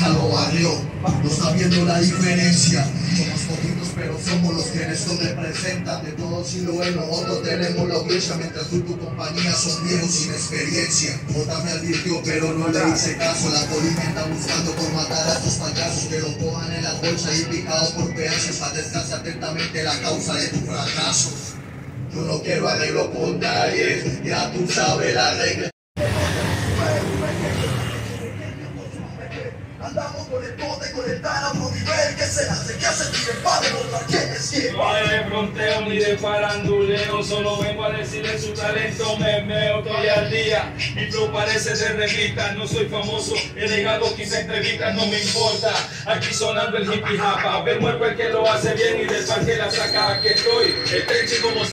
nunca lo barrió. No sabiendo la diferencia. Somos poquitos, pero somos los que en esto representan. De todos y lo bueno, otros tenemos la audiencia. Mientras tú y tu compañía son viejos sin experiencia. Otra me advirtió, pero no le hice caso. La policía está buscando por matar a estos payasos que lo cojan en la bolsa y picado por pedazos. A descansar atentamente la causa de tu fracaso. Yo no quiero arreglo con nadie, ya tú sabes la regla. Andamos con el bote, con el tan a otro nivel que se hace, que hace mi padre, contra quién es quién. No hay de fronteo ni de faranduleo, solo vengo a decirle su talento, me meo, estoy al día. Mi flow parece de revista, no soy famoso, he llegado 15 entrevistas, no me importa. Aquí sonando el hippie hop, a ver muerto el que lo hace bien y del parque la saca, aquí estoy, estrecho como